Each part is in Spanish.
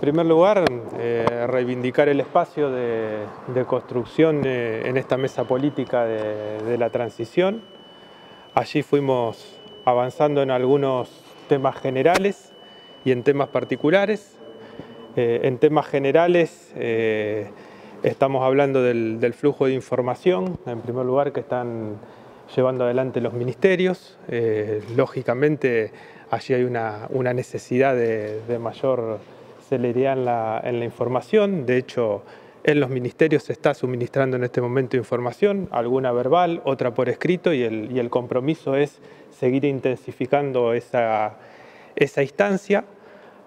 En primer lugar, eh, reivindicar el espacio de, construcción eh, en esta mesa política de, la transición. Allí fuimos avanzando en algunos temas generales y en temas particulares. Eh, en temas generales estamos hablando del, flujo de información, en primer lugar, que están llevando adelante los ministerios. lógicamente, allí hay una, necesidad de, de mayor celeridad en la, en la información, de hecho en los ministerios se está suministrando en este momento información, alguna verbal, otra por escrito y el, y el compromiso es seguir intensificando esa, esa instancia,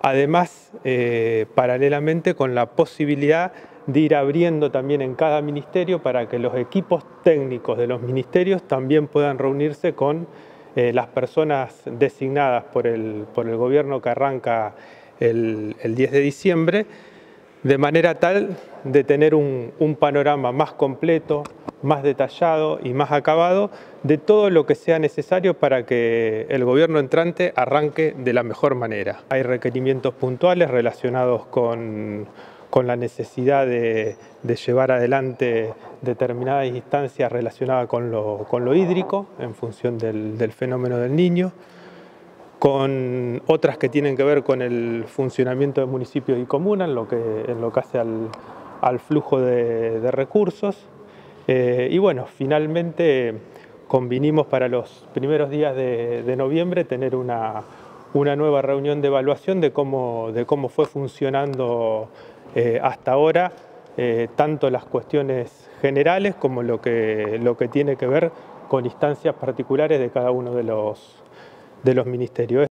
además eh, paralelamente con la posibilidad de ir abriendo también en cada ministerio para que los equipos técnicos de los ministerios también puedan reunirse con eh, las personas designadas por el, por el gobierno que arranca el, 10 de diciembre, de manera tal de tener un, panorama más completo, más detallado y más acabado de todo lo que sea necesario para que el gobierno entrante arranque de la mejor manera. Hay requerimientos puntuales relacionados con, la necesidad de, llevar adelante determinadas instancias relacionadas con lo, hídrico en función del fenómeno del niño con otras que tienen que ver con el funcionamiento de municipios y comunas, en lo que, en lo que hace al, flujo de, recursos. Eh, y bueno, finalmente convinimos para los primeros días de, noviembre tener una, nueva reunión de evaluación de cómo, de cómo fue funcionando eh, hasta ahora eh, tanto las cuestiones generales como lo que, lo que tiene que ver con instancias particulares de cada uno de los, de los ministerios.